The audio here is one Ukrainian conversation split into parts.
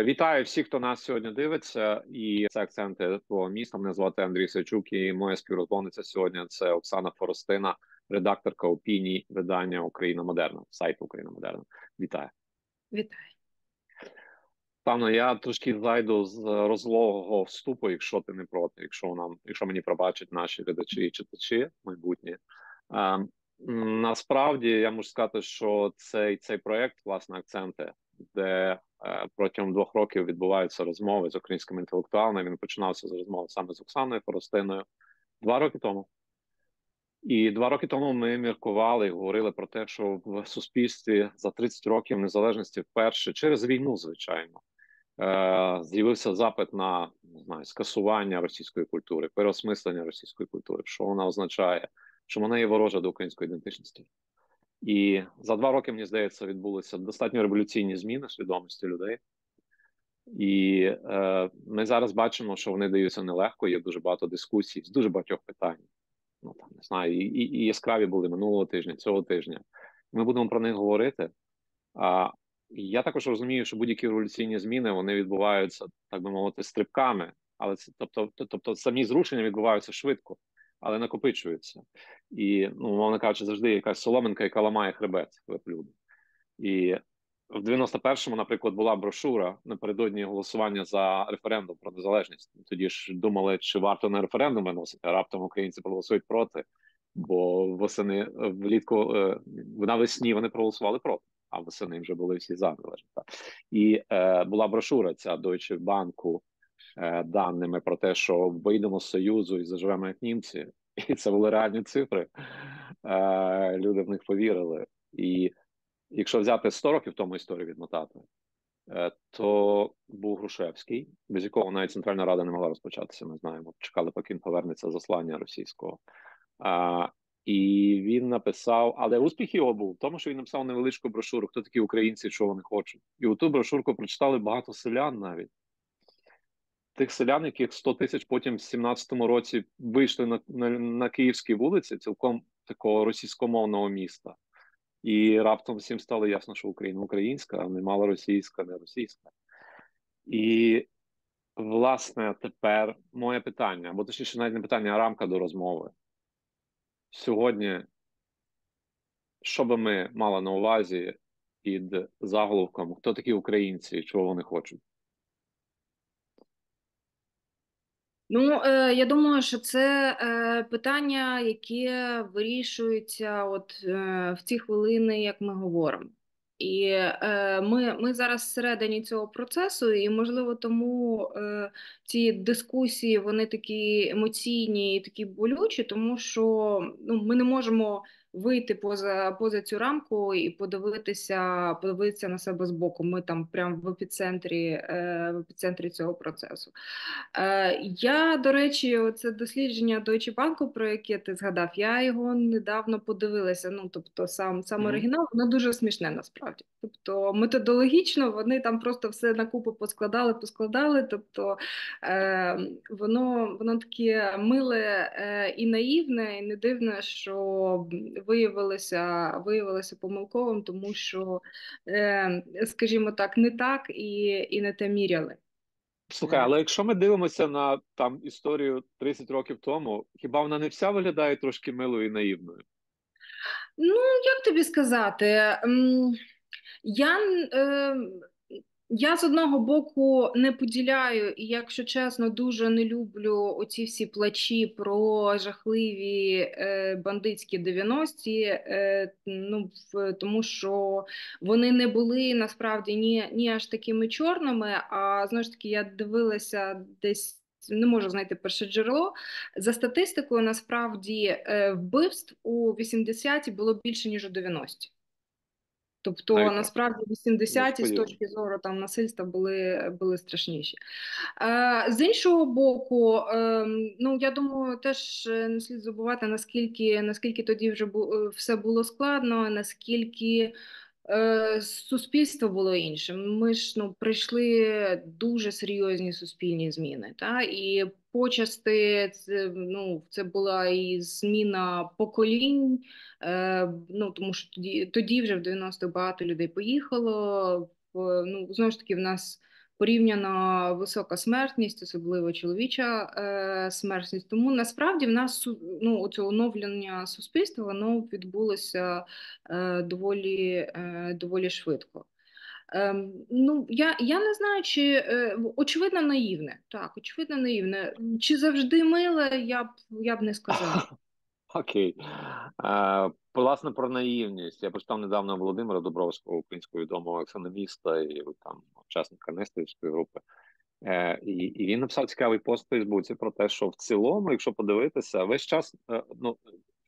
Вітаю всіх, хто нас сьогодні дивиться, і це акценти твого міста. Мене звати Андрій Сачук, і моя співрозмовниця сьогодні це Оксана Форостина, редакторка опіній видання Україна Модерна, сайту Україна Модерна. Вітаю, вітаю. Пане, я трошки зайду з розлогого вступу, якщо ти не проти, якщо нам, якщо мені пробачать наші глядачі і читачі майбутні. Е, насправді я можу сказати, що цей цей проект, власне, акценти, де е, протягом двох років відбуваються розмови з українськими інтелектуалами. Він починався з розмови саме з Оксаною Форостиною два роки тому. І два роки тому ми міркували і говорили про те, що в суспільстві за 30 років незалежності вперше через війну, звичайно, е, з'явився запит на не знаю, скасування російської культури, переосмислення російської культури, що вона означає, що вона є ворожа до української ідентичності. І за два роки, мені здається, відбулися достатньо революційні зміни свідомості людей. І е, ми зараз бачимо, що вони даються нелегко. Є дуже багато дискусій з дуже багатьох питань. Ну там не знаю, і, і, і яскраві були минулого тижня, цього тижня. Ми будемо про них говорити. А я також розумію, що будь-які революційні зміни вони відбуваються, так би мовити, стрибками, але це тобто, тобто самі зрушення відбуваються швидко але накопичується. І, ну, мовно кажучи, завжди якась соломинка, яка ламає хребет верблюду. І в 91-му, наприклад, була брошура напередодні голосування за референдум про незалежність. Тоді ж думали, чи варто на референдум виносити, а раптом українці проголосують проти, бо восени влітку е, навесні вони проголосували проти, а восени вже були всі за незалежність. І е, була брошура ця Deutsche Банку даними про те, що вийдемо з союзу і заживемо як німці, і це були реальні цифри. Е, люди в них повірили. І якщо взяти 100 років тому історію відмотати, е, то був Грушевський, без якого навіть Центральна Рада не могла розпочатися. Ми знаємо, чекали, поки він повернеться заслання російського. І він написав, але успіх його був в тому, що він написав невеличку брошуру, хто такі українці, що вони хочуть. І у ту брошурку прочитали багато селян навіть тих селян, яких 100 тисяч потім в 17-му році вийшли на, на, на київські вулиці, цілком такого російськомовного міста. І раптом всім стало ясно, що Україна українська, а не мало російська, не російська. І, власне, тепер моє питання, або точніше, навіть не питання, а рамка до розмови. Сьогодні, що би ми мали на увазі під заголовком, хто такі українці і чого вони хочуть? Ну, е, я думаю, що це е, питання, яке вирішується от е, в ці хвилини, як ми говоримо. І е, ми ми зараз всередині цього процесу, і можливо тому е, ці дискусії вони такі емоційні і такі болючі, тому що ну, ми не можемо вийти поза поза цю рамку і подивитися, подивитися на себе з боку. Ми там прямо в епіцентрі е, в епіцентрі цього процесу. Е, Я, до речі, це дослідження Deutsche Bank, про яке ти згадав. Я його недавно подивилася. Ну тобто, сам сам оригінал, воно дуже смішне насправді. Тобто методологічно вони там просто все на купу поскладали, поскладали. Тобто е, воно воно таке миле е, і наївне, і не дивне, що виявилося виявилося помилковим, тому що, е, скажімо так, не так і, і не те міряли. Слухай, але якщо ми дивимося на там історію 30 років тому, хіба вона не вся виглядає трошки милою і наївною? Ну, як тобі сказати? Я е, я з одного боку не поділяю, і, якщо чесно, дуже не люблю оці всі плачі про жахливі е, бандитські 90-ті, е, ну, в, тому що вони не були насправді ні, ні аж такими чорними. А знову ж таки, я дивилася десь. Не можу знайти перше джерело. За статистикою, насправді, е, вбивств у 80-ті було більше, ніж у 90-ті. Тобто Навіть насправді 80-ті з точки зору там насильства були були страшніші. Е, З іншого боку, е, ну я думаю, теж не слід забувати, наскільки наскільки тоді вже бу, е, все було складно, наскільки е, суспільство було іншим. Ми ж ну прийшли дуже серйозні суспільні зміни. Та? І почасти це ну це була і зміна поколінь. Е, ну тому що тоді тоді вже в 90-х багато людей поїхало. В, ну знову ж таки, в нас порівняно висока смертність, особливо чоловіча е, смертність. Тому насправді в нас ну, оце оновлення суспільства воно відбулося е, доволі, е, доволі швидко. Ем, ну, я я не знаю, чи е, очевидно наївне. Так, очевидно, наївне. Чи завжди миле, я б я б не сказала. Окей. Е, Власне, про наївність. Я прочитав недавно Володимира Добровського, українського відомого економіста і там учасника Нестерівської групи. Е, І і він написав цікавий пост в Фейсбуці про те, що в цілому, якщо подивитися, весь час е, ну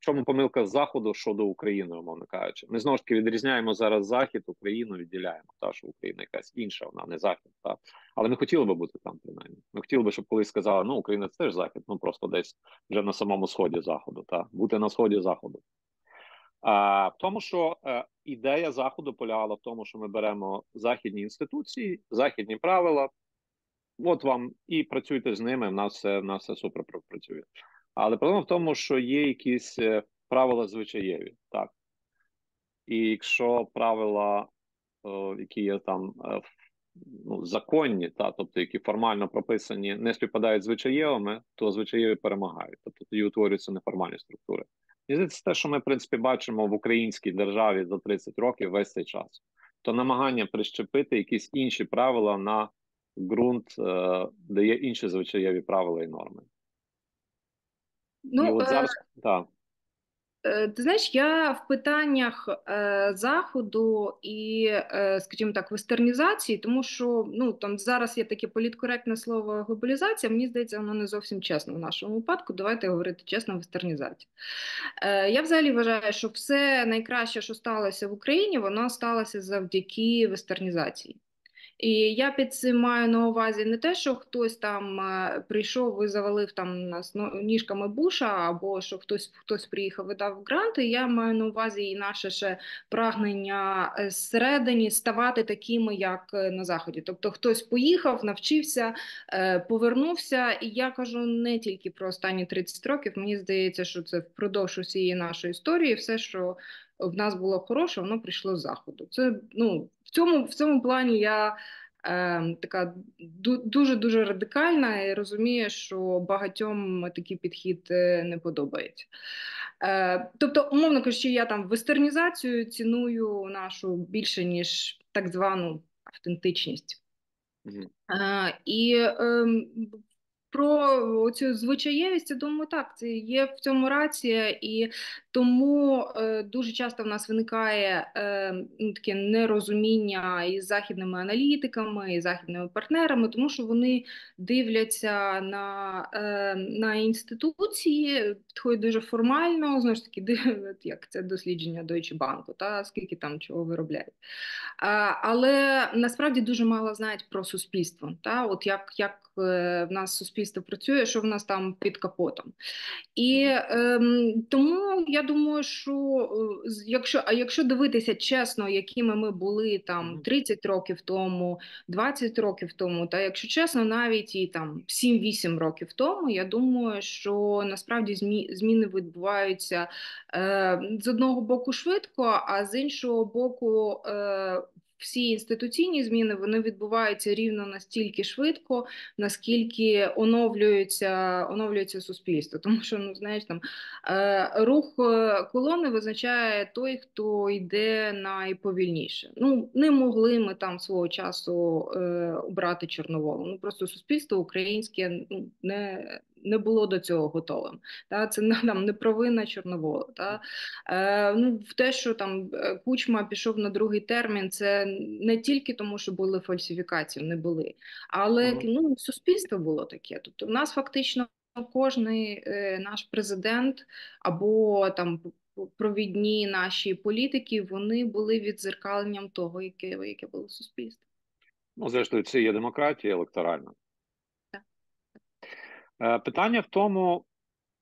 чому помилка заходу щодо України, умовно кажучи, ми знову ж таки відрізняємо зараз захід, Україну відділяємо. Та що Україна якась інша, вона не захід. Та але ми хотіли би бути там, принаймні. Ми хотіли би, щоб колись сказали, ну Україна це теж захід, ну просто десь вже на самому сході заходу, та бути на сході заходу. А в тому, що е, ідея заходу полягала в тому, що ми беремо західні інституції, західні правила. От вам і працюйте з ними. В нас все в нас все супер працює. Але проблема в тому, що є якісь е, правила звичаєві, так. І якщо правила, які є там е, ну, законні, та, тобто які формально прописані, не співпадають з звичаєвими, то звичаєві перемагають. Тобто тоді утворюються неформальні структури. І це те, що ми, в принципі, бачимо в українській державі за 30 років весь цей час. То намагання прищепити якісь інші правила на ґрунт, е, де є інші звичаєві правила і норми. Ну, І от е, зараз, е... так. Ти знаєш, я в питаннях е, заходу і, е, скажімо так, вестернізації, тому що ну там зараз є таке політкоректне слово глобалізація. Мені здається, воно не зовсім чесно в нашому випадку. Давайте говорити чесно, вестернізація. Е, Я взагалі вважаю, що все найкраще, що сталося в Україні, воно сталося завдяки вестернізації. І я під цим маю на увазі не те, що хтось там е, прийшов і завалив там нас ніжками буша, або що хтось хтось приїхав і дав гранти. Я маю на увазі і наше ще прагнення е, зсередині ставати такими, як е, на заході. Тобто хтось поїхав, навчився, повернувся. І я кажу не тільки про останні 30 років. Мені здається, що це впродовж усієї нашої історії, все, що в нас було хороше, воно прийшло з заходу. Це ну в цьому в цьому плані я е, така дуже дуже радикальна і розумію, що багатьом такий підхід е, не подобається. Е, Тобто, умовно кажучи, я там вестернізацію ціную нашу більше ніж так звану автентичність. Е, І е, про цю звичаєвість, я думаю, так це є в цьому рація, і тому е, дуже часто в нас виникає е, ну, таке нерозуміння із західними аналітиками, і західними партнерами, тому що вони дивляться на е, на інституції, підходять дуже формально, знову ж таки, дивлять, як це дослідження Deutsche Bank, та скільки там чого виробляють. А, але насправді дуже мало знають про суспільство, та от як, як е, в нас суспільство працює, що в нас там під капотом. І е, тому я думаю, що е, якщо а якщо дивитися чесно, якими ми були там 30 років тому, 20 років тому, та якщо чесно, навіть і там 7-8 років тому, я думаю, що насправді змі, зміни відбуваються е, з одного боку швидко, а з іншого боку. Е, всі інституційні зміни вони відбуваються рівно настільки швидко, наскільки оновлюється оновлюється суспільство. Тому що ну знаєш, там е, рух е, колони визначає той, хто йде найповільніше. Ну не могли ми там свого часу е, обрати Чорноволу. Ну просто суспільство українське ну не не було до цього готовим. Та Це нам не провина Чорновола. Та е, ну, В те, що там е, Кучма пішов на другий термін, це не тільки тому, що були фальсифікації, не були, але ну, суспільство було таке. Тобто, в нас фактично кожний е, наш президент або там. Провідні наші політики вони були відзеркаленням того, яке яке було суспільство. Ну, зрештою, це є демократія електоральна. Е, питання в тому,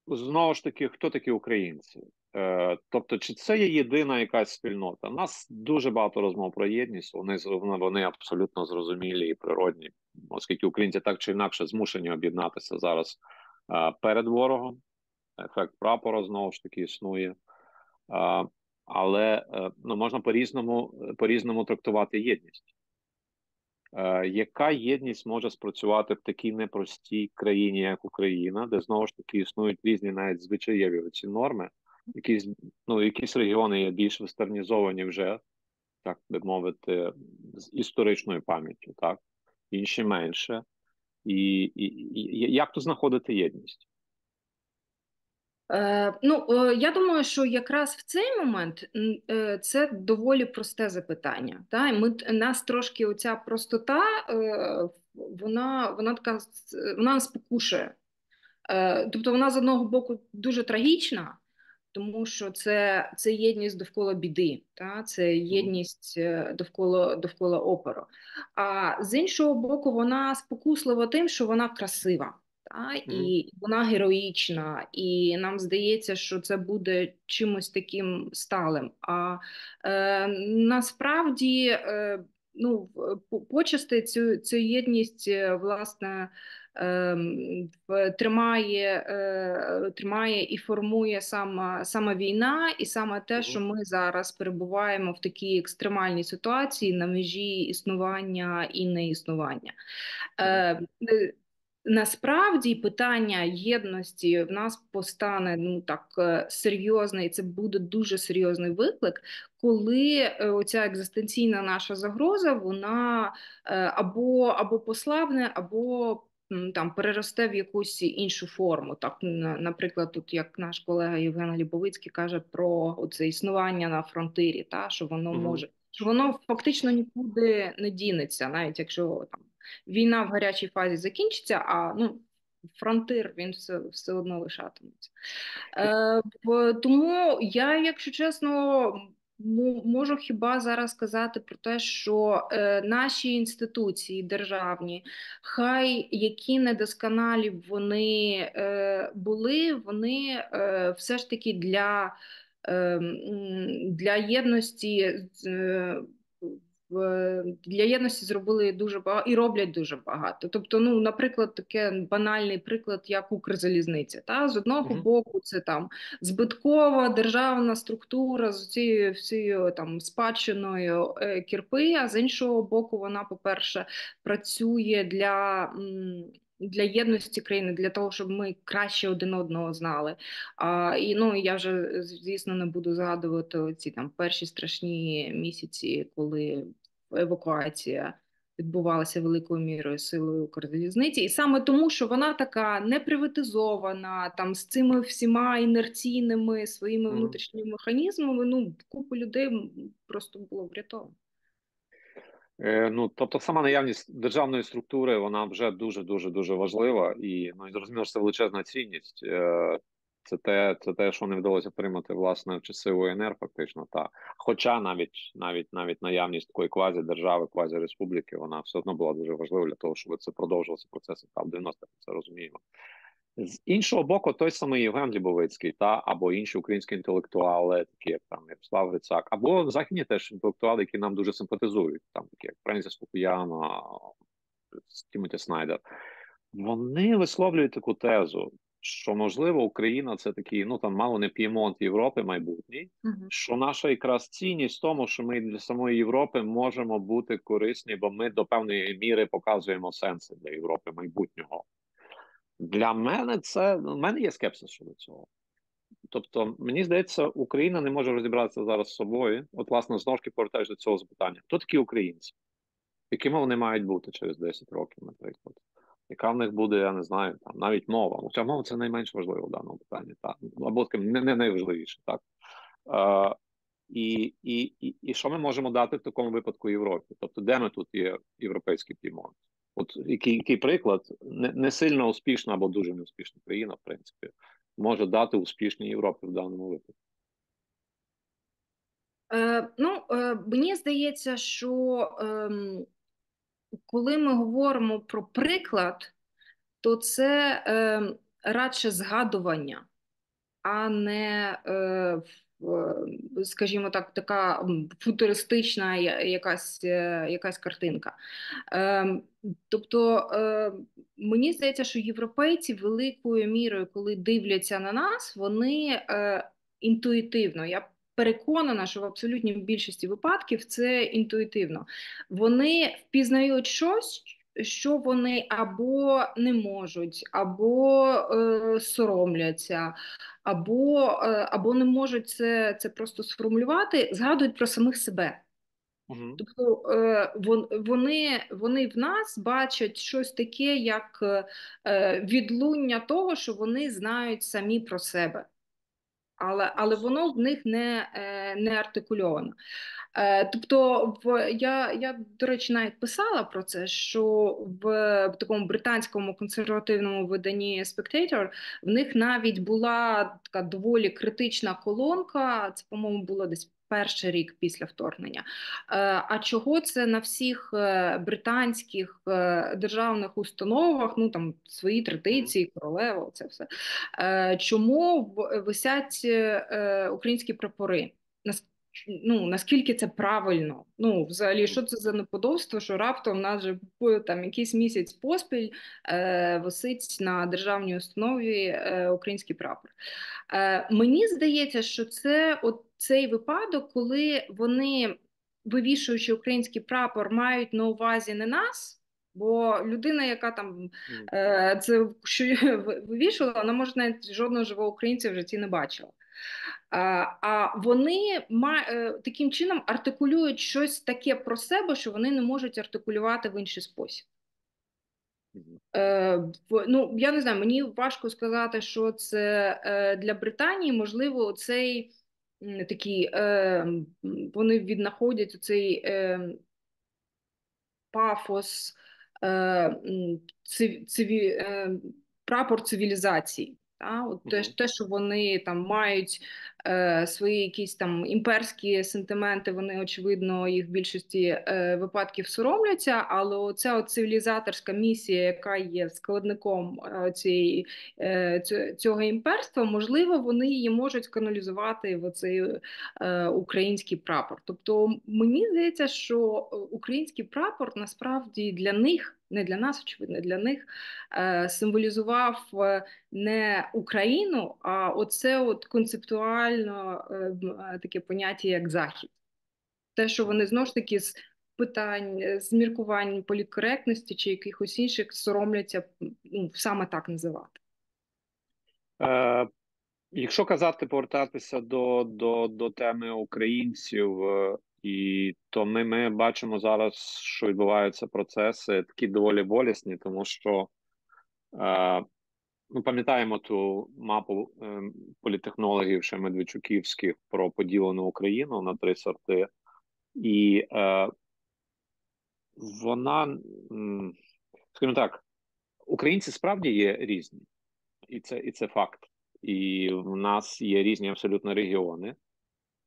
знову ж таки, хто такі українці? Е, тобто, чи це є єдина якась спільнота? У нас дуже багато розмов про єдність. Вони вони абсолютно зрозумілі і природні, оскільки українці так чи інакше змушені об'єднатися зараз е, перед ворогом. Ефект прапора знову ж таки існує, але ну, можна по різному по різному трактувати єдність. Е, яка єдність може спрацювати в такій непростій країні, як Україна, де знову ж таки існують різні навіть звичаєві ці норми? Якісь ну якісь регіони є більш вестернізовані вже, так би мовити, з історичною пам'яттю, так інші менше, і, і, і як тут знаходити єдність? Е, ну, е, я думаю, що якраз в цей момент е, це доволі просте запитання. Та? Ми, нас трошки оця простота, вона вона така вона нас покушує. Тобто вона з одного боку дуже трагічна, тому що це це єдність довкола біди, та? це єдність довкола довкола опору. А з іншого боку, вона спокуслива тим, що вона красива. Та, І вона героїчна, і нам здається, що це буде чимось таким сталим. А е, насправді е, ну, почасти цю цю єдність е, власне е, тримає е, тримає і формує сама сама війна, і саме те, що ми зараз перебуваємо в такій екстремальній ситуації на межі існування і неіснування. Е, Насправді питання єдності в нас постане ну так е, серйозне, і це буде дуже серйозний виклик, коли е, оця екзистенційна наша загроза вона е, або або послабне, або там переросте в якусь іншу форму. Так, наприклад, тут як наш колега Євген Лібовицький каже про це існування на фронтирі, та що воно може, що воно фактично нікуди не дінеться, навіть якщо там війна в гарячій фазі закінчиться, а ну, фронтир він все все одно лишатиметься. Е, Тому я, якщо чесно, можу хіба зараз сказати про те, що е, наші інституції державні, хай які недосконалі б вони е, були, вони е, все ж таки для. Ем, для єдності для єдності зробили дуже багато і роблять дуже багато. Тобто, ну, наприклад, таке банальний приклад, як Укрзалізниця. Та з одного -huh. боку, це там збиткова державна структура з цією всією там спадщиною е, кірпи. А з іншого боку, вона, по-перше, працює для. М для єдності країни, для того, щоб ми краще один одного знали. А, І ну я вже звісно не буду згадувати ці там перші страшні місяці, коли евакуація відбувалася великою мірою силою Укрзалізниці. і саме тому, що вона така не приватизована, там з цими всіма інерційними своїми внутрішніми механізмами. Ну купу людей просто було врятовано. Е, ну, тобто, сама наявність державної структури вона вже дуже дуже дуже важлива, і ну і зрозуміло, що це величезна цінність. Це те, це те, що не вдалося отримати власне в часи УНР, фактично та хоча навіть навіть навіть наявність такої квазі держави, квазі республіки, вона все одно була дуже важлива для того, щоб це продовжувався процес та в 90-х, Це розуміємо. З іншого боку, той самий Євген Лібовицький, та або інші українські інтелектуали, такі як там Ярослав Грицак, або західні теж інтелектуали, які нам дуже симпатизують, там такі як Френсіс Фукуяма, Тімоті Снайдер. Вони висловлюють таку тезу, що можливо Україна це такий, ну там мало не п'ємонт Європи майбутній, uh -huh. що наша якраз цінність в тому, що ми для самої Європи можемо бути корисні, бо ми до певної міри показуємо сенси для Європи майбутнього. Для мене це в мене є скепсис щодо цього. Тобто, мені здається, Україна не може розібратися зараз з собою. От, власне, знову ж таки повертаєш до цього запитання. Хто такі українці? Якими вони мають бути через 10 років, наприклад? Яка в них буде, я не знаю, там навіть мова. Хоча мова це найменш важливо в даному питанні, так або не, не найважливіше, так Е, і, і, і, і що ми можемо дати в такому випадку Європі? Тобто, де ми тут є європейський півмон? От який який приклад не не сильно успішна або дуже неуспішна країна, в принципі, може дати успішній Європі в даному випадку? Е, Ну, е, мені здається, що е, коли ми говоримо про приклад, то це е, радше згадування, а не е, скажімо так, така футуристична якась е, якась картинка. Ем, тобто е, мені здається, що європейці великою мірою, коли дивляться на нас, вони е, інтуїтивно, я переконана, що в абсолютній більшості випадків це інтуїтивно. Вони впізнають щось, що вони або не можуть, або е, соромляться, або е, або не можуть це це просто сформулювати, згадують про самих себе. Угу. Тобто е, вони вони в нас бачать щось таке, як е, відлуння того, що вони знають самі про себе але але воно в них не е, не артикульовано. Е, тобто, в я, я, до речі, навіть писала про це, що в, в такому британському консервативному виданні Spectator в них навіть була така доволі критична колонка. Це, по-моєму, було десь перший рік після вторгнення. Е, а чого це на всіх е, британських е, державних установах, ну там свої традиції, королева, це все чому висять українські прапори? Ну, наскільки це правильно? Ну, взагалі, що це за неподобство, що раптом нас вже там якийсь місяць поспіль е, висить на державній установі е, український прапор. Е, Мені здається, що це от цей випадок, коли вони, вивішуючи український прапор, мають на увазі не нас. Бо людина, яка там е, це що вивішувала, вона може навіть жодного живого українця в житті не бачила. А вони е, таким чином артикулюють щось таке про себе, що вони не можуть артикулювати в інший спосіб. Е, ну, Я не знаю, мені важко сказати, що це е, для Британії, можливо, цей такий, вони віднаходять цей пафос, циві, прапор цивілізації. Та? От те, те, що вони там мають е, свої якісь там імперські сентименти, вони очевидно їх в більшості е, випадків соромляться, але от цивілізаторська місія, яка є складником е, цієї, е, цього імперства, можливо, вони її можуть каналізувати в цей е, український прапор. Тобто мені здається, що український прапор насправді для них не для нас, очевидно, для них е, символізував е, не Україну, а оце от концептуально е, таке поняття, як Захід. Те, що вони знову ж таки з питань, з міркувань політкоректності чи якихось інших соромляться ну, саме так називати. Е, Якщо казати, повертатися до до, до теми українців, і то ми ми бачимо зараз, що відбуваються процеси такі доволі болісні, тому що е, ми пам'ятаємо ту мапу е, політехнологів ще Медведчуківських про поділену Україну на три сорти, і е, вона, скажімо так, українці справді є різні, і це, і це факт. І в нас є різні абсолютно регіони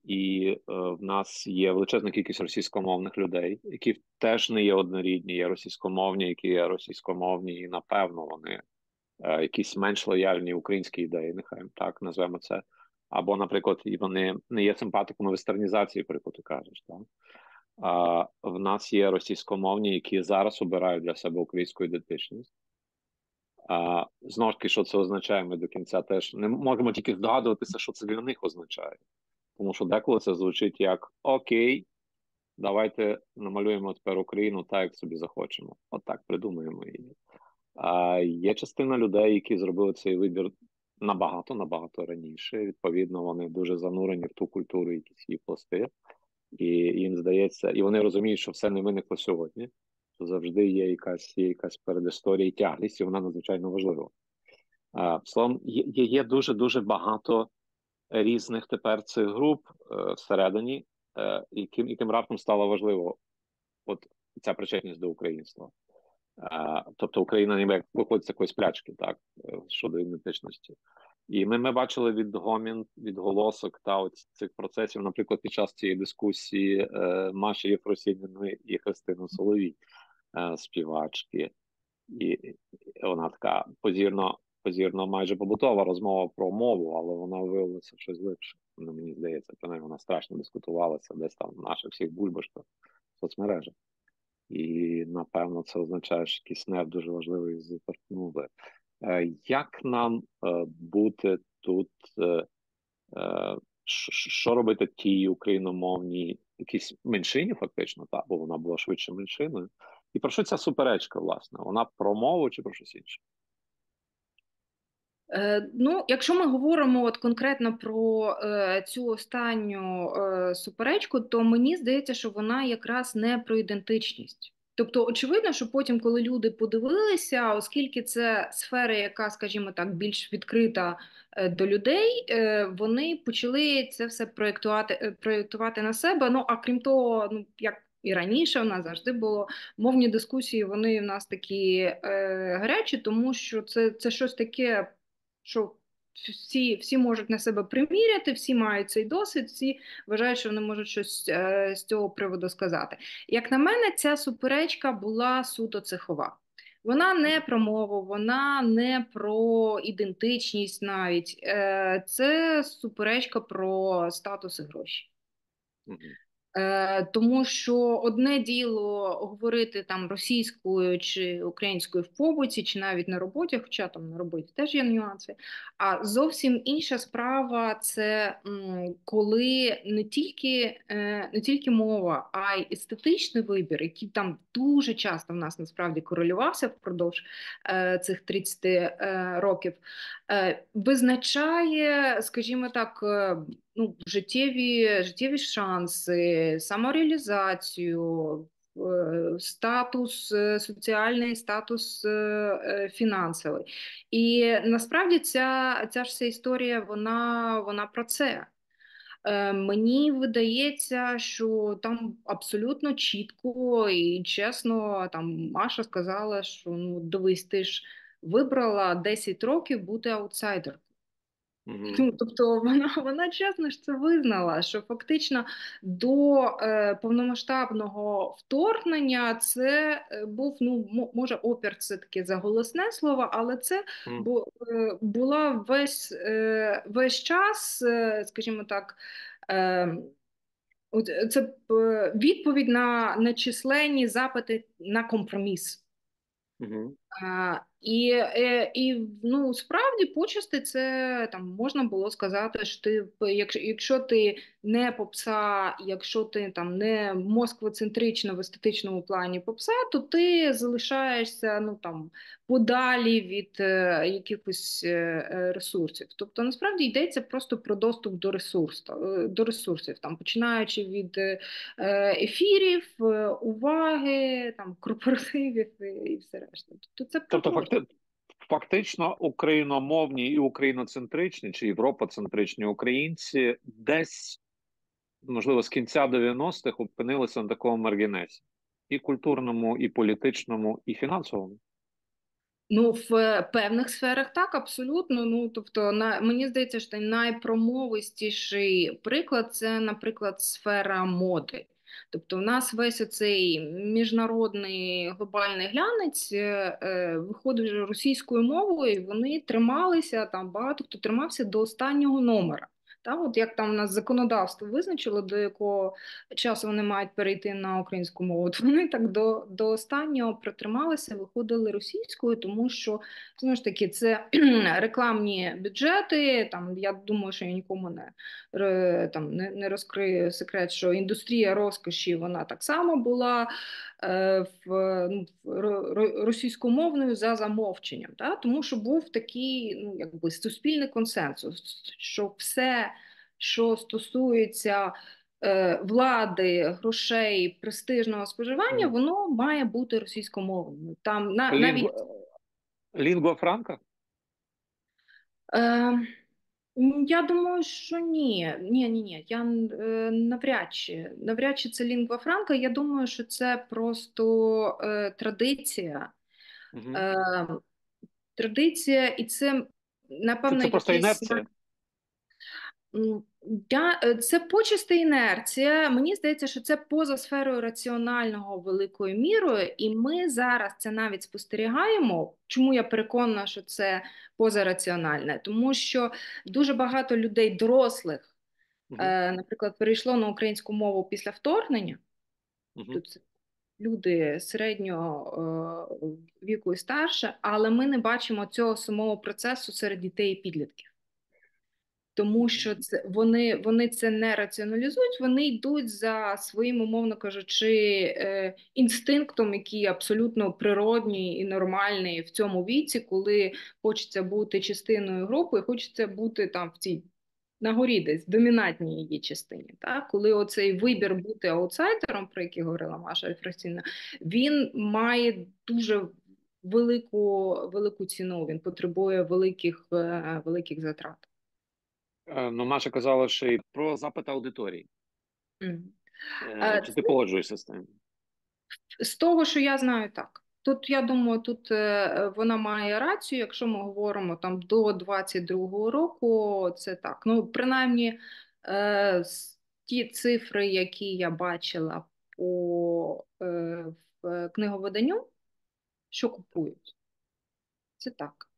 і е, в нас є величезна кількість російськомовних людей, які теж не є однорідні, є російськомовні, які є російськомовні, і напевно вони е, якісь менш лояльні українські ідеї, нехай так назвемо це. Або, наприклад, і вони не є симпатиками вестернізації, приклад ти кажеш. Так? А, В нас є російськомовні, які зараз обирають для себе українську ідентичність. А, Знову ж таки, що це означає, ми до кінця теж не можемо тільки здогадуватися, що це для них означає. Тому що деколи це звучить як Окей, давайте намалюємо тепер Україну так, як собі захочемо. От так придумаємо її. А є частина людей, які зробили цей вибір набагато набагато раніше. Відповідно, вони дуже занурені в ту культуру, якісь її пласти, і їм здається, і вони розуміють, що все не виникло сьогодні. Що завжди є якась є якась передісторія і тяглість, і вона надзвичайно важлива. Словом, є, є дуже дуже багато різних тепер цих груп е, всередині, е, яким яким раптом стало важливо от ця причетність до українства. Е, тобто Україна ніби виходить з якоїсь плячки, так щодо ідентичності. І ми ми бачили відгомін, відголосок та от цих процесів, наприклад, під час цієї дискусії е, Маші Єфросініної і Христини Соловій, е, співачки, і вона така позірно позірно майже побутова розмова про мову, але вона виявилася щось глибше. Ну, мені здається, про неї вона страшно дискутувалася десь там в наших всіх бульбашках в соцмережах. І напевно це означає, що якийсь нерв дуже важливий заторкнули. Е, як нам е, бути тут, е, що робити тій україномовній якійсь меншині, фактично, так, бо вона була швидше меншиною. І про що ця суперечка, власне? Вона про мову чи про щось інше? Е, ну, якщо ми говоримо от конкретно про е, цю останню е, суперечку, то мені здається, що вона якраз не про ідентичність. Тобто, очевидно, що потім, коли люди подивилися, оскільки це сфера, яка, скажімо так, більш відкрита е, до людей, е, вони почали це все проєктувати е, проєктувати на себе. Ну а крім того, ну як і раніше, у нас завжди було мовні дискусії. Вони в нас такі е, гарячі, тому що це, це щось таке, що всі всі можуть на себе приміряти, всі мають цей досвід, всі вважають, що вони можуть щось е, з цього приводу сказати. Як на мене, ця суперечка була суто цехова. Вона не про мову, вона не про ідентичність навіть. Е, Це суперечка про статус і гроші. Е, тому що одне діло говорити там російською чи українською в побуті, чи навіть на роботі, хоча там на роботі теж є нюанси. А зовсім інша справа це коли не тільки е, не тільки мова, а й естетичний вибір, який там дуже часто в нас насправді корелювався впродовж е, цих 30 років, визначає, скажімо так ну, життєві життєві шанси, самореалізацію, е, статус е, соціальний, статус е, фінансовий. І насправді ця ця ж вся історія вона, вона про це. Мені видається, що там абсолютно чітко і чесно, там Маша сказала, що ну дивись, ти ж вибрала 10 років бути аутсайдеркою. Ну, Тобто вона вона чесно ж це визнала, що фактично до е, повномасштабного вторгнення це е, був ну може опір це таке заголосне слово, але це mm. бу, е, була весь е, весь час, е, скажімо так. Е, це е, відповідь на, на численні запити на компроміс. Mm-hmm. І і ну справді почасти це там можна було сказати, що ти якщо якщо ти не попса, якщо ти там не москвоцентрична в естетичному плані попса, то ти залишаєшся ну там подалі від е, якихось е, е ресурсів. Тобто насправді йдеться просто про доступ до ресурсу, е, до ресурсів, там починаючи від е, ефірів, уваги, там корпоративів і, і все решта. Тобто це тобто, факти... фактично україномовні і україноцентричні чи європоцентричні українці десь можливо, з кінця 90-х опинилися на такому маргінесі і культурному, і політичному, і фінансовому. Ну, в е, певних сферах так, абсолютно. Ну тобто, на мені здається, що найпромовистіший приклад це, наприклад, сфера моди. Тобто, в нас весь оцей міжнародний глобальний глянець е, е, виходить російською мовою, і вони трималися там. Багато хто тримався до останнього номера. Та, от Як там у нас законодавство визначило, до якого часу вони мають перейти на українську мову, то вони так до до останнього протрималися, виходили російською, тому що знову ж таки це рекламні бюджети. Там Я думаю, що я нікому не там, не, не розкрию секрет, що індустрія розкоші вона так само була. Е, в ну, російськомовною за замовченням, та? тому що був такий ну, якби суспільний консенсус, що все, що стосується е, влади, грошей, престижного споживання, воно має бути російськомовним. Там на навіть Лінгва франка? Е, я думаю, що ні. Ні, ні, ні. Я е, навряд чи навряд чи це лінгва франка. Я думаю, що це просто е, традиція. Угу. Е, Традиція, і це напевно це, це просто інерція. Я, е, Це почиста інерція. Мені здається, що це поза сферою раціонального великою мірою, і ми зараз це навіть спостерігаємо. Чому я переконана, що це позараціональне? Тому що дуже багато людей, дорослих, угу. е, наприклад, перейшло на українську мову після вторгнення. Угу. Тут люди середнього е, віку і старше, але ми не бачимо цього самого процесу серед дітей і підлітків. Тому що це вони вони це не раціоналізують, вони йдуть за своїм, умовно кажучи, е, інстинктом, який абсолютно природній і нормальний в цьому віці, коли хочеться бути частиною групи, хочеться бути там в цій на горі десь домінантній її частині. Так? Коли оцей вибір бути аутсайдером, про який говорила Маша Альфросіна, він має дуже велику велику ціну, він потребує великих е, великих затрат. Е, ну, Маша казала що й про запит аудиторії. Mm. Чи ти погоджуєшся з тим? З того, що я знаю, так. Тут я думаю, тут вона має рацію. Якщо ми говоримо там до 22-го року, це так. Ну, принаймні, е, ті цифри, які я бачила по е, в книговиданню, що купують, це так.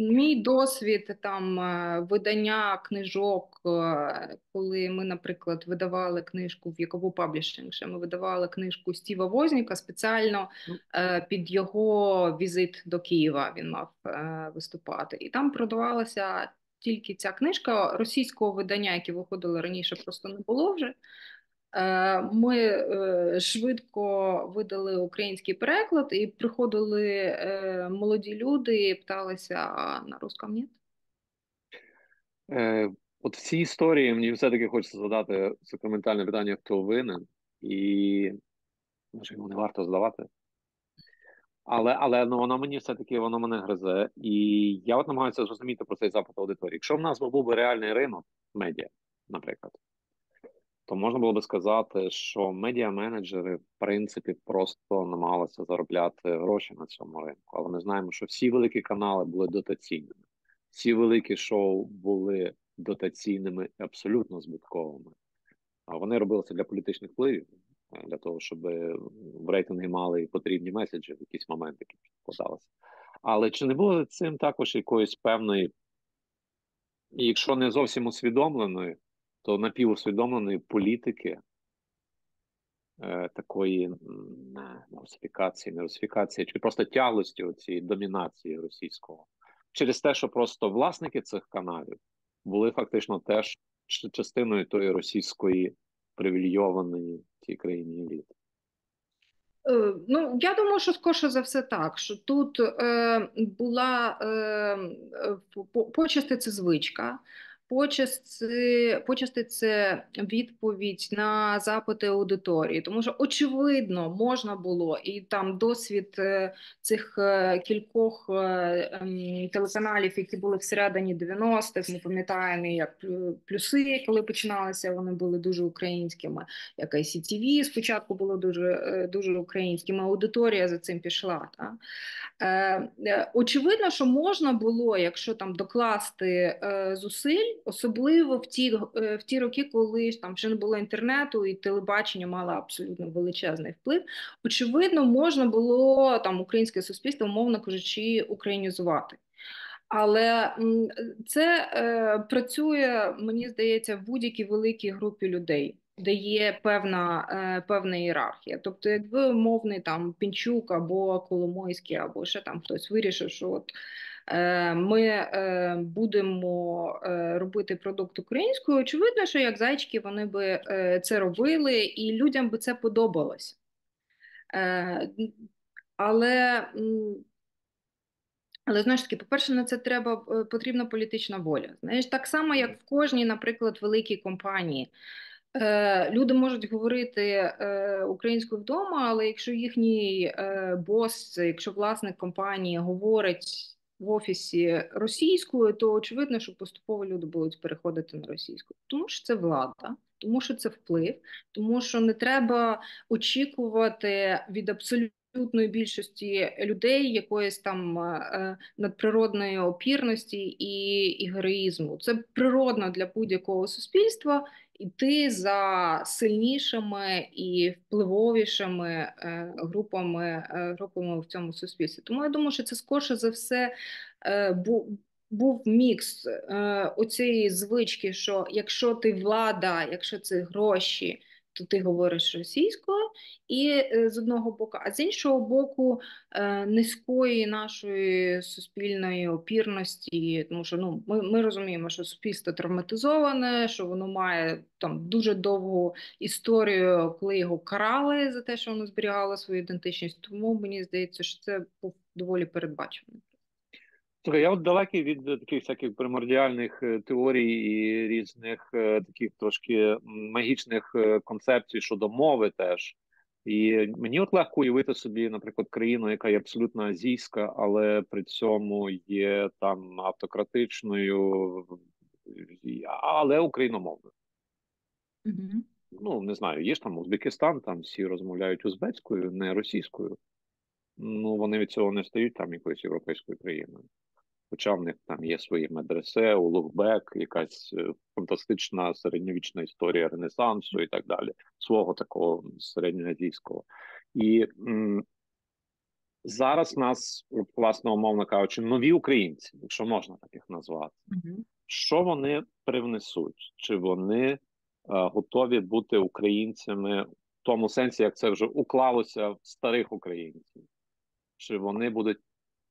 Мій досвід там е, видання книжок, е, коли ми, наприклад, видавали книжку в Yakaboo Publishing, ми видавали книжку Стіва Возніка спеціально ну. е, під його візит до Києва. Він мав виступати, і там продавалася тільки ця книжка російського видання, яке виходило раніше, просто не було вже. Е, ми е, швидко видали український переклад, і приходили е, молоді люди і питалися на русском ні? От в цій історії мені все-таки хочеться задати сакраментальне питання, хто винен, і може його не варто здавати. Але але ну, воно мені все-таки воно мене гризе. І я от намагаюся зрозуміти про цей запит аудиторії. Якщо в нас був би реальний ринок медіа, наприклад, то можна було би сказати, що медіа-менеджери в принципі просто намагалися заробляти гроші на цьому ринку. Але ми знаємо, що всі великі канали були дотаційними, всі великі шоу були дотаційними і абсолютно збитковими. Вони робили це для політичних впливів, для того, щоб в рейтинги мали потрібні меседжі в якісь моменти, які вкладалися. Але чи не було цим також якоїсь певної, якщо не зовсім усвідомленої? То напівусвідомленої політики е, такої русифікації, не русифікації, чи просто тяглості цієї домінації російського через те, що просто власники цих каналів були фактично теж частиною тої російської привільйованої цій країні еліти. Е, ну, я думаю, що скорше за все так, що тут е, була е, почасти це звичка, Почасти, почасти це відповідь на запити аудиторії, тому що очевидно можна було і там досвід е, цих е, кількох е, ем, телеканалів, які були всередині 90-х, Ми пам'ятаємо як плюси, коли починалися, вони були дуже українськими. Як ICTV спочатку було дуже дуже українським. Аудиторія за цим пішла. Так? Очевидно, що можна було, якщо там докласти зусиль особливо в ті е, в ті роки, коли там ще не було інтернету і телебачення мало абсолютно величезний вплив. Очевидно, можна було там українське суспільство, умовно кажучи, українізувати. Але це е, працює, мені здається, в будь-якій великій групі людей, де є певна е, певна ієрархія. Тобто, якби умовний там Пінчук або Коломойський, або ще там хтось вирішив, що от ми е, будемо е, робити продукт українською. Очевидно, що як зайчики вони би це робили, і людям би це подобалося. Але але знову ж таки, по-перше, на це треба потрібна політична воля. Знаєш, так само, як в кожній, наприклад, великій компанії. Люди можуть говорити українською вдома, але якщо їхній бос, якщо власник компанії говорить в офісі російською, то очевидно, що поступово люди будуть переходити на російську, тому що це влада, тому що це вплив, тому що не треба очікувати від абсолютної більшості людей якоїсь там е, надприродної опірності і, і героїзму. Це природно для будь-якого суспільства йти за сильнішими і впливовішими е, групами е, групами в цьому суспільстві. Тому я думаю, що це скорше за все е, був. Мікс е, оцієї звички, що якщо ти влада, якщо це гроші, то ти говориш російською, і е, з одного боку, а з іншого боку, е, низької нашої суспільної опірності, тому що ну ми ми розуміємо, що суспільство травматизоване, що воно має там дуже довгу історію, коли його карали за те, що воно зберігало свою ідентичність. Тому мені здається, що це був доволі передбачений. Слухай, я от далекий від таких всяких примордіальних е, теорій і різних е, таких трошки магічних е, концепцій щодо мови теж. І мені от легко уявити собі, наприклад, країну, яка є абсолютно азійська, але при цьому є там автократичною, але україномовною. Mm-hmm. Ну, не знаю, є ж там Узбекистан, там всі розмовляють узбецькою, не російською. Ну, вони від цього не стають там якоюсь європейською країною. Хоча в них там є свої медресе, Улугбек, якась е, фантастична середньовічна історія Ренесансу і так далі, свого такого середньоазійського. І м, зараз нас, власне, умовно кажучи, нові українці, якщо можна таких назвати, mm-hmm. що вони привнесуть? Чи вони е, готові бути українцями в тому сенсі, як це вже уклалося в старих українців? Чи вони будуть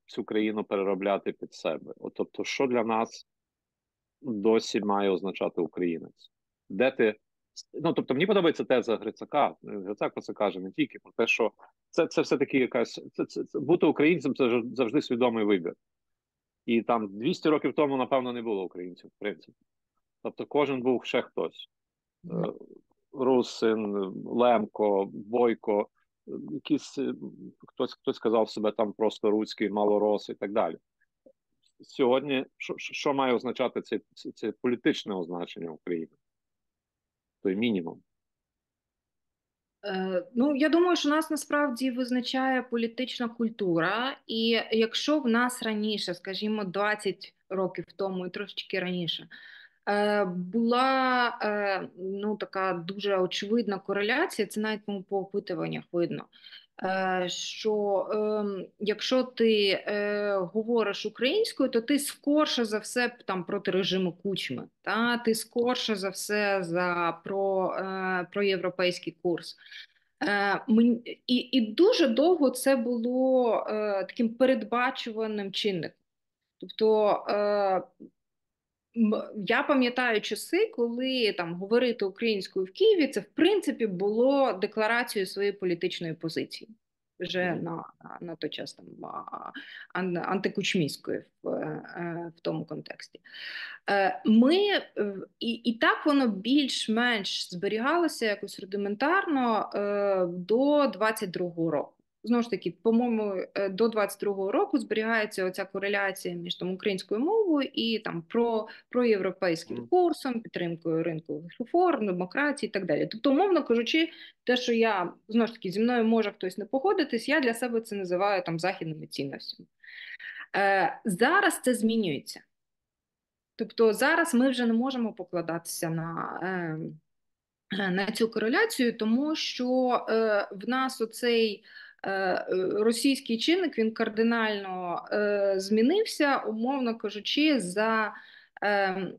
цю країну переробляти під себе. От, Тобто, що для нас досі має означати українець? Де ти? Ну, тобто, мені подобається теза Грицака. Грицак про це каже не тільки про те, що це це все-таки якась це, це, це бути українцем це завжди свідомий вибір. І там 200 років тому, напевно, не було українців, в принципі. Тобто, кожен був ще хтось: mm. Русин, Лемко, Бойко якісь е, хтось хтось сказав себе там просто руський, малорос і так далі. Сьогодні що що має означати це, це, це політичне означення України? Той мінімум. Е, ну, я думаю, що нас насправді визначає політична культура, і якщо в нас раніше, скажімо, 20 років тому і трошечки раніше, була е, ну, така дуже очевидна кореляція, це навіть по опитуваннях видно. Е, що е, якщо ти е, говориш українською, то ти скорше за все там проти режиму кучми, та ти скорше за все за про, е, про європейський курс. Е, і і дуже довго це було е, таким передбачуваним чинником. Тобто е, я пам'ятаю часи, коли там говорити українською в Києві, це в принципі було декларацією своєї політичної позиції. Вже на на той час там антикучміської в е, в тому контексті. Е, ми і і так воно більш-менш зберігалося якось рудиментарно е, до 22-го року. Знову ж таки, по-моєму, е, до 22-го року зберігається оця кореляція між там українською мовою і там про, про європейським курсом, підтримкою ринкових реформ, демократії і так далі. Тобто, умовно кажучи, те, що я знову ж таки зі мною може хтось не погодитись, я для себе це називаю там західними цінностями. Е, Зараз це змінюється. Тобто, зараз ми вже не можемо покладатися на. Е, на цю кореляцію, тому що е, в нас оцей російський чинник він кардинально е, змінився, умовно кажучи, за е,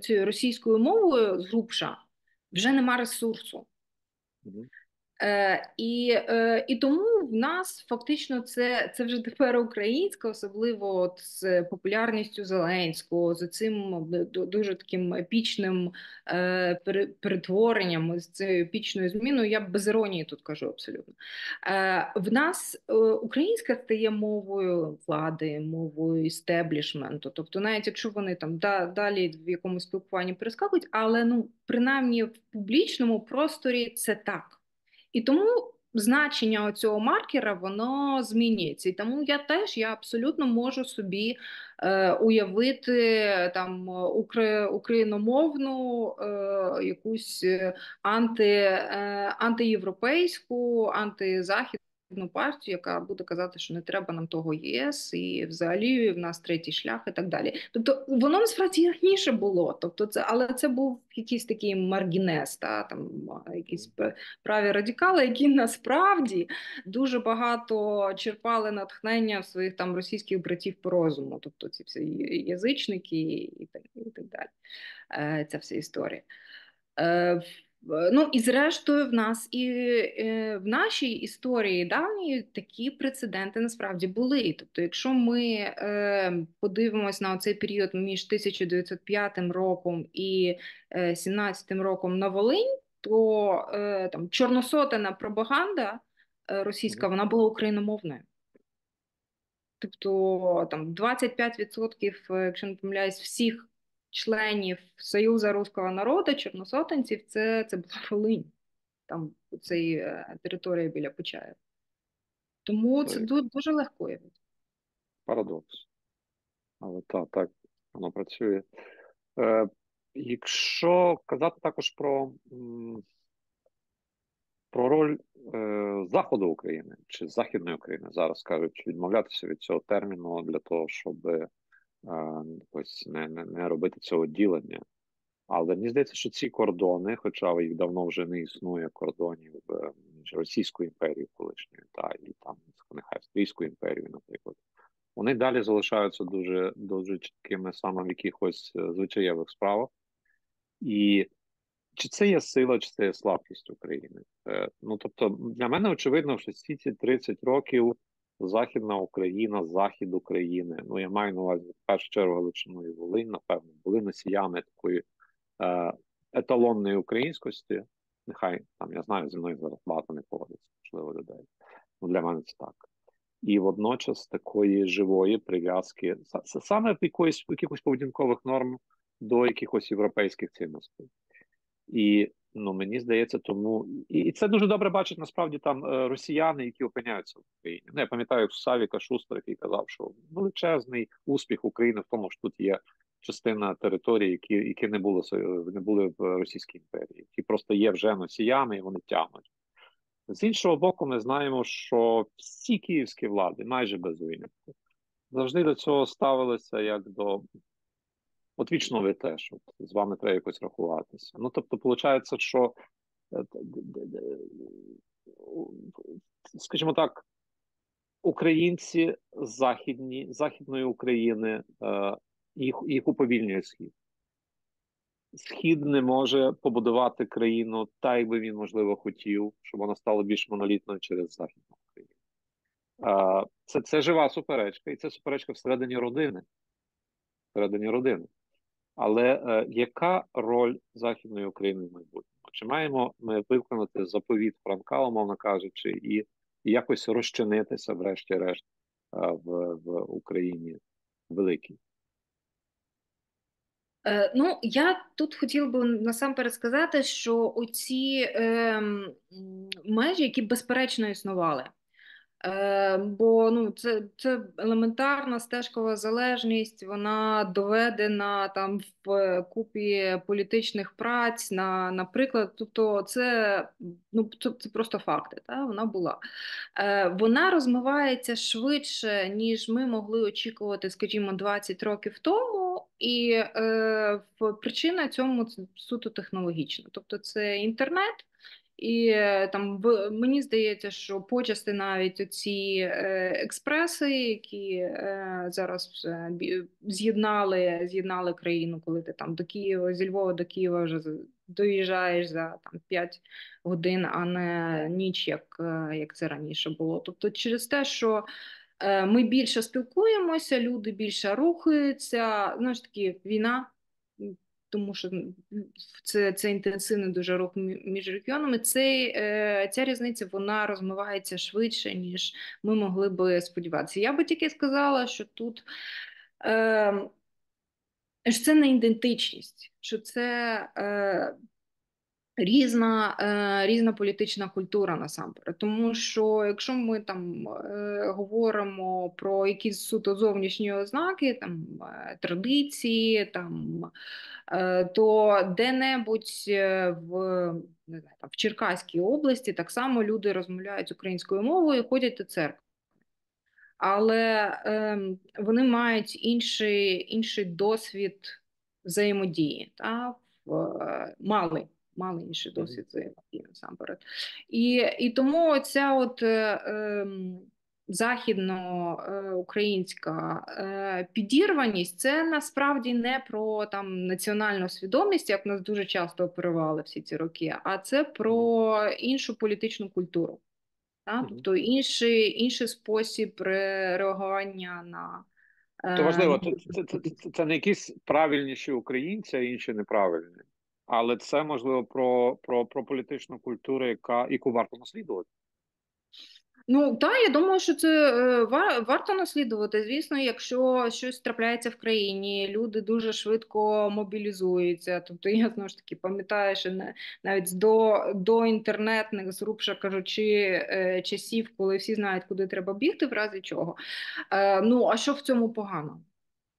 цією російською мовою з згрубша вже нема ресурсу. Е, І е, і тому в нас фактично це це вже тепер українська, особливо от з популярністю Зеленського, з цим дуже таким епічним е, перетворенням, з цією епічною зміною. Я без іронії тут кажу абсолютно. Е, В нас е, українська стає мовою влади, мовою істеблішменту. Тобто, навіть якщо вони там да, далі в якомусь спілкуванні перескакують, але ну принаймні в публічному просторі це так. І тому значення цього маркера воно змінюється. І тому я теж я абсолютно можу собі е, уявити там укра... україномовну е, якусь анти, е, антиєвропейську, антизахідну одну партію, яка буде казати, що не треба нам того ЄС, і взагалі в нас третій шлях, і так далі. Тобто воно насправді раніше було. Тобто, це але це був якийсь такий маргінес, та там якісь праві радикали, які насправді дуже багато черпали натхнення в своїх там російських братів по розуму, тобто ці всі язичники і так, і так далі. Е, ця вся історія. Е, Ну і зрештою, в нас і е, в нашій історії давньої такі прецеденти насправді були. Тобто, якщо ми подивимось на цей період між 1905 роком і е, 17 роком на Волинь, то там чорносотена пропаганда російська вона була україномовною. Тобто там 25%, е, якщо не помиляюсь, всіх членів Союзу Руського народу, чорносотенців, це це була Волинь, там цей е, територія біля Почаєва. Тому це дуже, дуже легко. Парадокс. Але так, так, воно працює. Е, Якщо казати також про про роль е, Заходу України чи Західної України, зараз кажуть, відмовлятися від цього терміну для того, щоб ось не, не, не робити цього ділення. Але мені здається, що ці кордони, хоча їх давно вже не існує кордонів е, між Російською імперією колишньою, та і там нехай Австрійською імперією, наприклад, вони далі залишаються дуже дуже чіткими саме в якихось е, звичаєвих справах. І чи це є сила, чи це є слабкість України? Е, ну тобто, для мене очевидно, що всі ці 30 років Західна Україна, Захід України. Ну я маю на увазі в першу чергу Галичину і Волинь, напевно, були носіями такої е, еталонної українськості. Нехай там я знаю, зі мною зараз багато не погодиться, можливо, людей. Ну для мене це так. І водночас такої живої прив'язки саме в якоїсь якихось поведінкових норм до якихось європейських цінностей. І ну мені здається, тому і, це дуже добре бачать насправді там е, росіяни, які опиняються в Україні. Ну, я пам'ятаю Савіка Шустер, який казав, що величезний успіх України в тому, що тут є частина території, які які не були не були в Російській імперії, які просто є вже носіями, і вони тягнуть. З іншого боку, ми знаємо, що всі київські влади, майже без винятку, завжди до цього ставилися як до От вічно ви теж от, з вами треба якось рахуватися. Ну тобто, виходить, що, е, скажімо так, українці західні, західної України е, їх, їх уповільнює схід. Схід не може побудувати країну так, як би він, можливо, хотів, щоб вона стала більш монолітною через Західну Україну. Е, це це жива суперечка, і це суперечка всередині родини. Всередині родини. Але е, яка роль Західної України в майбутньому? Чи маємо ми виконати заповіт Франка, умовно кажучи, і, якось розчинитися, врешті-решт, е, в, в Україні великій? Е, ну, я тут хотіла би насамперед сказати, що оці е, межі, які безперечно існували, Бо ну, це це елементарна стежкова залежність, вона доведена там в купі політичних праць, на, наприклад. Тобто, це ну, це, це просто факти. Та? Вона була. Е, Вона розмивається швидше, ніж ми могли очікувати, скажімо, 20 років тому. І е, причина цьому суто технологічна. Тобто, це інтернет. І е, там мені здається, що почасти навіть ці е, експреси, які е, зараз з'єднали з'єднали країну, коли ти там до Києва, зі Львова до Києва вже доїжджаєш за там 5 годин, а не ніч, як, як це раніше було. Тобто, через те, що ми більше спілкуємося, люди більше рухаються. Знову ж таки, війна тому що це це інтенсивний дуже рух між регіонами. Цей, е, Ця різниця вона розмивається швидше, ніж ми могли би сподіватися. Я би тільки сказала, що тут е, що це не ідентичність, що це е, Різна е, різна політична культура насамперед, тому що якщо ми там е, говоримо про якісь суто зовнішні ознаки, там е, традиції, там то де-небудь в не знаю, там, в Черкаській області так само люди розмовляють українською мовою ходять до церкви. Але е, вони мають інший інший досвід взаємодії, та, в, мали мали інший досвід взаємодії насамперед. І і тому ця от е, ем, західноукраїнська е, підірваність це насправді не про там національну свідомість, як нас дуже часто оперували всі ці роки, а це про іншу політичну культуру. Так? Тобто інший інший спосіб реагування на то важливо, це, це, це, це не якісь правильніші українці, а інші неправильні. Але це можливо про про, про політичну культуру, яка яку варто наслідувати. Ну так, я думаю, що це е, варто наслідувати. Звісно, якщо щось трапляється в країні, люди дуже швидко мобілізуються. Тобто, я знову ж таки пам'ятаю, що навіть до до інтернетних, зрубша кажучи, е, часів, коли всі знають, куди треба бігти, в разі чого. Е, ну а що в цьому погано?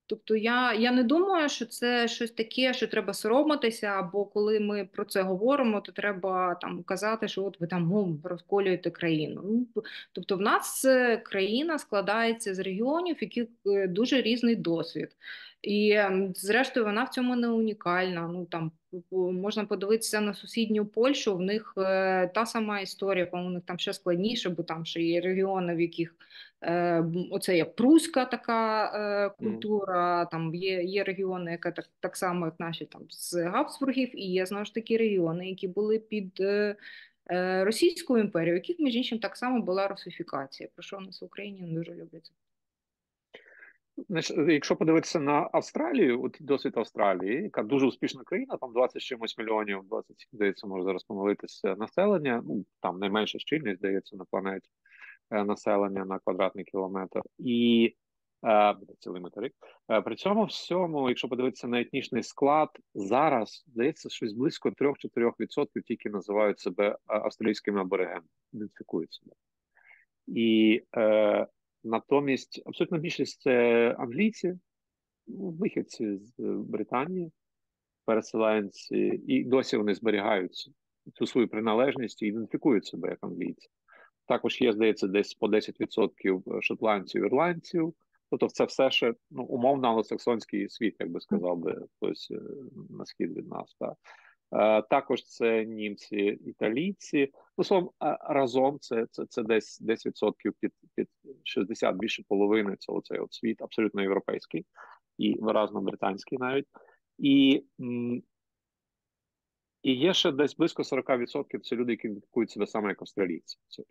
Тобто я я не думаю, що це щось таке, що треба соромитися, або коли ми про це говоримо, то треба там казати, що от ви там розколюєте країну. Ну тобто, в нас е, країна складається з регіонів, яких е, дуже різний досвід. І зрештою вона в цьому не унікальна. Ну там можна подивитися на сусідню Польщу. В них е, та сама історія, по-моєму, там ще складніше, бо там ще є регіони, в яких оце є пруська така е, культура. Там є є регіони, які так так само, як наші там з Габсбургів, і є знову ж таки регіони, які були під. Е, е Російською імперією, яких між іншим так само була русифікація, про що у нас в Україні не дуже люблять. Якщо подивитися на Австралію, от досвід Австралії, яка дуже успішна країна, там 20 чимось мільйонів, 20, здається, може зараз помилитися населення. Ну там найменша щільність здається на планеті е, населення на квадратний кілометр, і е, цілий материк. Е, при цьому всьому, якщо подивитися на етнічний склад, зараз здається, щось близько 3-4% тільки називають себе австралійськими аборигенами, ідентифікують себе. І е, Натомість абсолютно більшість це англійці, ну, вихідці з Британії, переселенці, і досі вони зберігають цю свою приналежність і ідентифікують себе як англійці. Також є, здається, десь по 10% шотландців, ірландців. Тобто, це все ще ну, умовно англосаксонський світ, як би сказав би хтось е, на схід від нас. Так. Е, також це німці, італійці. Ну, словом, разом це це, це десь 10% під під 60, більше половини цього цей от світ, абсолютно європейський і виразно британський навіть. І і є ще десь близько 40% це люди, які ідентифікують себе саме як австралійці. Це,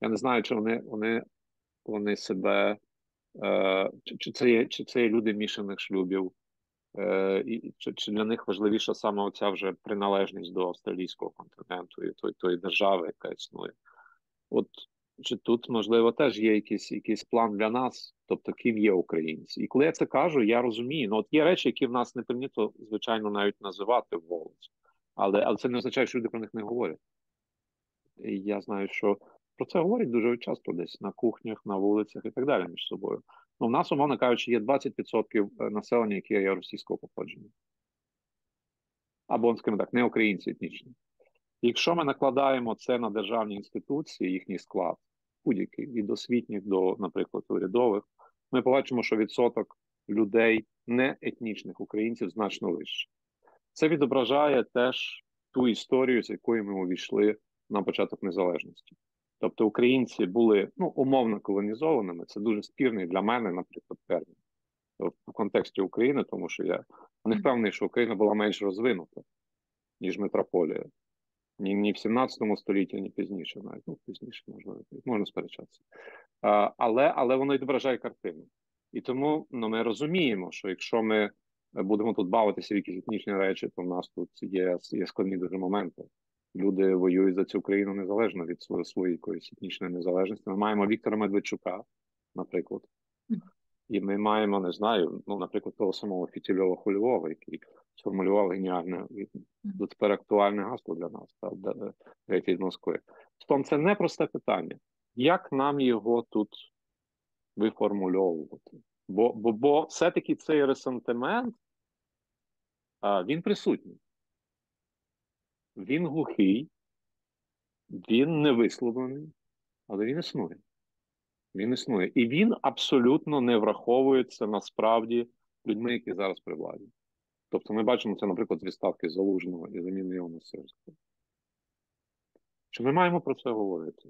Я не знаю, чи вони вони, вони себе, е, чи, це є, чи це є люди мішаних шлюбів. Е, і чи, чи для них важливіша саме оця вже приналежність до австралійського континенту і тої, тої держави, яка існує? От чи тут можливо теж є якийсь якийсь план для нас, тобто ким є українці? І коли я це кажу, я розумію. Ну от є речі, які в нас не прийнято, звичайно, навіть називати в але але це не означає, що люди про них не говорять. І Я знаю, що про це говорять дуже часто десь на кухнях, на вулицях і так далі між собою. Ну, в нас, умовно кажучи, є 20% е, населення, яке є російського походження. Або, скажімо так, не українці етнічні. Якщо ми накладаємо це на державні інституції, їхній склад, будь-який від освітніх до, наприклад, урядових, ми побачимо, що відсоток людей не етнічних українців значно вищий. Це відображає теж ту історію, з якою ми увійшли на початок незалежності. Тобто українці були ну, умовно колонізованими. Це дуже спірний для мене, наприклад, термін в контексті України, тому що я не впевнений, що Україна була менш розвинута, ніж метрополія. Ні, ні в 17 столітті, ні пізніше, навіть ну пізніше можна можна сперечатися. А, Але але воно відображає картину. І тому ну, ми розуміємо, що якщо ми будемо тут бавитися в якісь етнічні речі, то в нас тут є є складні дуже моменти люди воюють за цю країну незалежно від своєї своєї якоїсь етнічної незалежності. Ми маємо Віктора Медведчука, наприклад, і ми маємо, не знаю, ну, наприклад, того самого Фітільова Хульвова, який сформулював геніальне до тепер актуальне гасло для нас, геть від Москви. Тому це непросте питання. Як нам його тут виформульовувати? Бо бо, бо все-таки цей ресентимент він присутній. Він глухий, він не висловлений, але він існує. Він існує. І він абсолютно не враховується насправді людьми, які зараз при владі. Тобто ми бачимо це, наприклад, з відставки Залужного і заміни його на Сирського. Чи ми маємо про це говорити?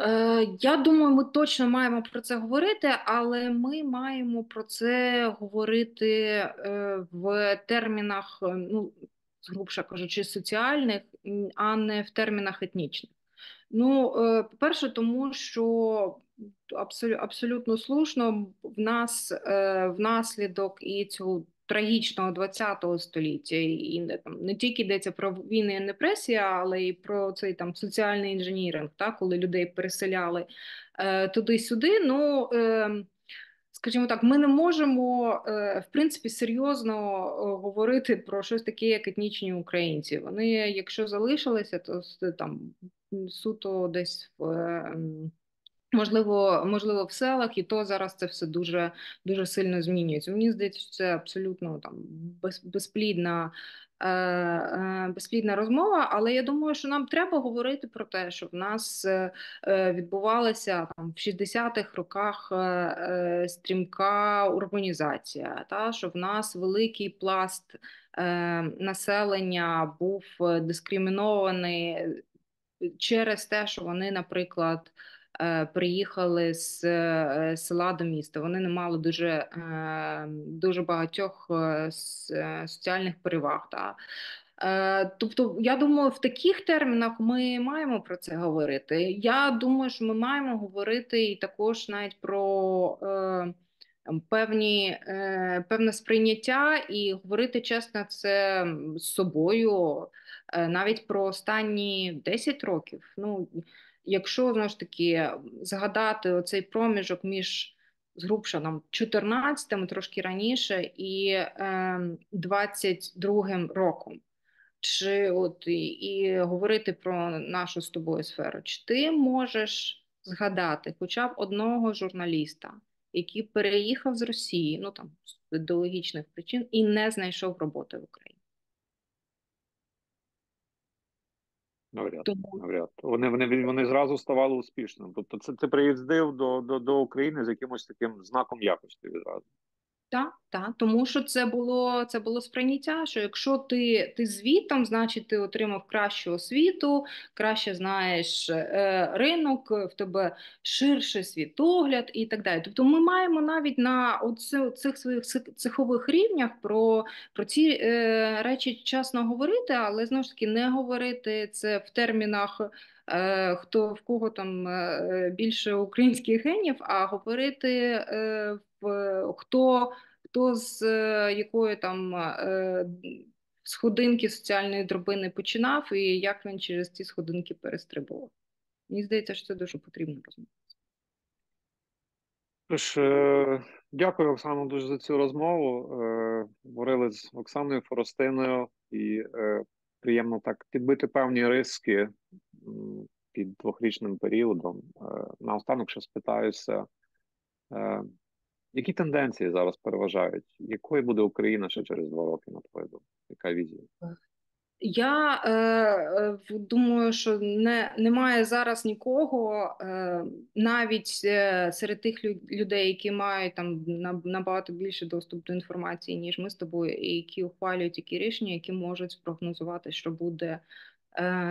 Е, Я думаю, ми точно маємо про це говорити, але ми маємо про це говорити е, в термінах, е, ну, грубше кажучи, соціальних, а не в термінах етнічних. Ну, по-перше, тому що абсолютно слушно в нас внаслідок і цього трагічного ХХ століття, і там не тільки йдеться про війни і депресія, але й про цей там соціальний інженіринг, так, коли людей переселяли е, туди-сюди. Ну е, скажімо так, ми не можемо е, в принципі серйозно е, говорити про щось таке, як етнічні українці. Вони, якщо залишилися, то там суто десь в. Можливо, можливо, в селах, і то зараз це все дуже дуже сильно змінюється. Мені здається, що це абсолютно там без, безплідна е, е, безплідна розмова. Але я думаю, що нам треба говорити про те, що в нас е, відбувалася там в 60-х роках стрімка урбанізація, та що в нас великий пласт населення був дискримінований через те, що вони, наприклад. Е, приїхали з е, села до міста. Вони не мали дуже е, дуже багатьох соціальних переваг. Та. Тобто, я думаю, в таких термінах ми маємо про це говорити. Я думаю, що ми маємо говорити і також навіть про певні, певне сприйняття і говорити чесно це з собою навіть про останні 10 років. Ну, якщо знову ж таки згадати оцей проміжок між згрубша нам 14-м, трошки раніше, і е, 22-м роком, чи от і, і говорити про нашу з тобою сферу, чи ти можеш згадати хоча б одного журналіста, який переїхав з Росії, ну там з ідеологічних причин, і не знайшов роботи в Україні? Навряд, Тому... навряд. Вони вони вони зразу ставали успішними. Тобто, це ти приїздив до, до, до України з якимось таким знаком якості відразу. Так, так, тому що це було це було сприйняття. Що якщо ти ти звітом, значить ти отримав кращу освіту, краще знаєш е, ринок, в тебе ширший світогляд і так далі. Тобто, ми маємо навіть на оці, цих своїх цехових рівнях про про ці е, речі чесно говорити, але знову ж таки не говорити це в термінах. Е, хто в кого там е, більше українських генів, а говорити е, хто хто з якої там сходинки соціальної дробини починав, і як він через ці сходинки перестрибував. Мені здається, що це дуже потрібно розмовляти. Тож, дякую, Оксано, дуже за цю розмову. Говорили з Оксаною Форостиною і приємно так підбити певні риски під двохрічним періодом. Е, наостанок ще спитаюся, е, які тенденції зараз переважають? Якою буде Україна ще через два роки, на твою думку? Яка візія? Я е, е, думаю, що не, немає зараз нікого, е, навіть е, серед тих людей, які мають там набагато більше доступ до інформації, ніж ми з тобою, і які ухвалюють такі рішення, які можуть спрогнозувати, що буде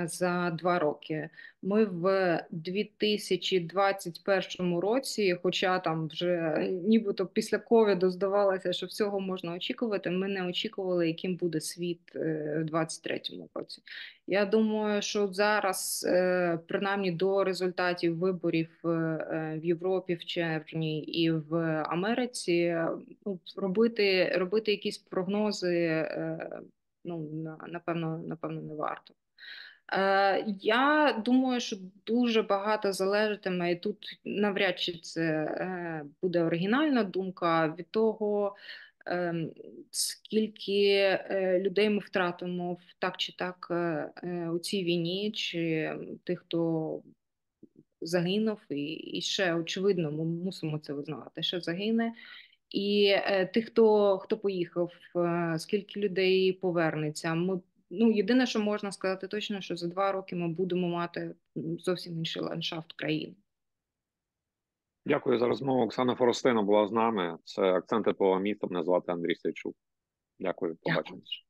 за два роки. Ми в 2021 році, хоча там вже нібито після ковіду здавалося, що всього можна очікувати. Ми не очікували, яким буде світ е, в 2023 році. Я думаю, що зараз, е, принаймні до результатів виборів в Європі в червні і в Америці, ну, робити робити якісь прогнози. Ну напевно, напевно, не варто. Е, я думаю, що дуже багато залежатиме, і тут навряд чи це е, буде оригінальна думка від того, ем, скільки е, людей ми втратимо так чи так у цій війні, чи тих, хто загинув, і ще очевидно, ми мусимо це визнавати, що загине. І тих, хто хто поїхав, скільки людей повернеться, ми ну єдине, що можна сказати точно, що за два роки ми будемо мати зовсім інший ландшафт країни. Дякую за розмову. Оксана Форостина була з нами. Це акценти по містам. Мене звати Андрій Сейчук. Дякую, побачимось.